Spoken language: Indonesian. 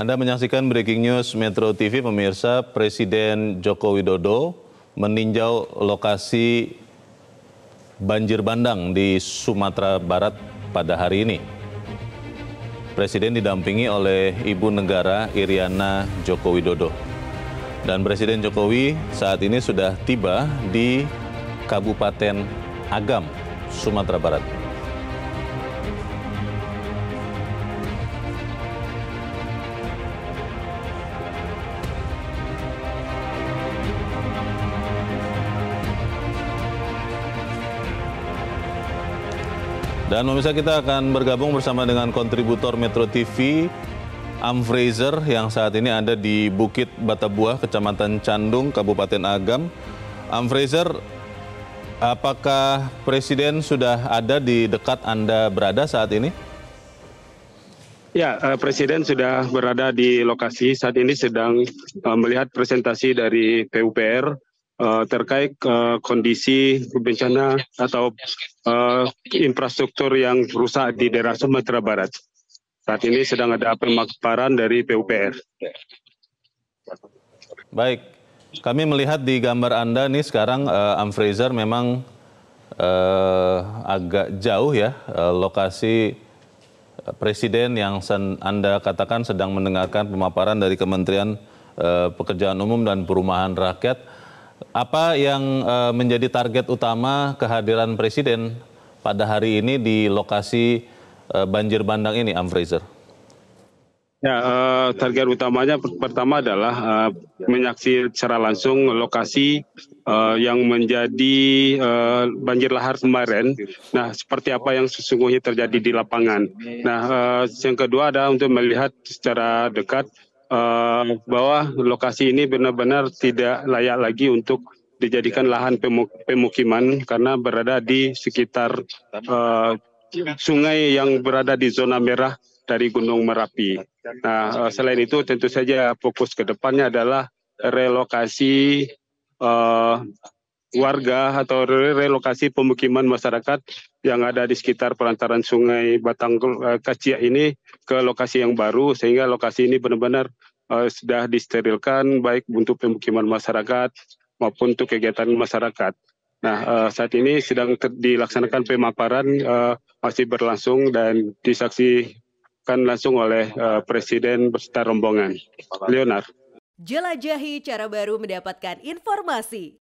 Anda menyaksikan Breaking News Metro TV, pemirsa Presiden Joko Widodo meninjau lokasi banjir bandang di Sumatera Barat pada hari ini. Presiden didampingi oleh Ibu Negara Iriana Joko Widodo. Dan Presiden Jokowi saat ini sudah tiba di Kabupaten Agam, Sumatera Barat. Dan pemirsa kita akan bergabung bersama dengan kontributor Metro TV, Am Fraser yang saat ini ada di Bukit Batabuah, Kecamatan Candung, Kabupaten Agam. Am Fraser, apakah Presiden sudah ada di dekat Anda berada saat ini? Ya, uh, Presiden sudah berada di lokasi saat ini sedang uh, melihat presentasi dari PUPR uh, terkait uh, kondisi bencana atau uh, infrastruktur yang rusak di daerah Sumatera Barat. Saat ini sedang ada pemaparan dari PUPR. Baik, kami melihat di gambar Anda nih sekarang uh, Am Fraser memang uh, agak jauh ya uh, lokasi Presiden yang Anda katakan sedang mendengarkan pemaparan dari Kementerian uh, Pekerjaan Umum dan Perumahan Rakyat apa yang uh, menjadi target utama kehadiran Presiden pada hari ini di lokasi uh, banjir bandang ini, Am? Ya, uh, target utamanya pertama adalah uh, menyaksikan secara langsung lokasi uh, yang menjadi uh, banjir lahar kemarin. Nah, seperti apa yang sesungguhnya terjadi di lapangan. Nah, uh, yang kedua adalah untuk melihat secara dekat uh, bahwa lokasi ini benar-benar tidak layak lagi untuk dijadikan lahan pemukiman karena berada di sekitar uh, sungai yang berada di zona merah dari Gunung Merapi. Nah, uh, selain itu tentu saja fokus ke depannya adalah relokasi uh, warga atau relokasi pemukiman masyarakat yang ada di sekitar pelantaran sungai Batang uh, Kacia ini ke lokasi yang baru sehingga lokasi ini benar-benar uh, sudah disterilkan baik untuk pemukiman masyarakat maupun untuk kegiatan masyarakat. Nah, uh, saat ini sedang dilaksanakan pemaparan uh, masih berlangsung dan disaksikan langsung oleh uh, Presiden beserta rombongan. Leonard. Jelajahi cara baru mendapatkan informasi.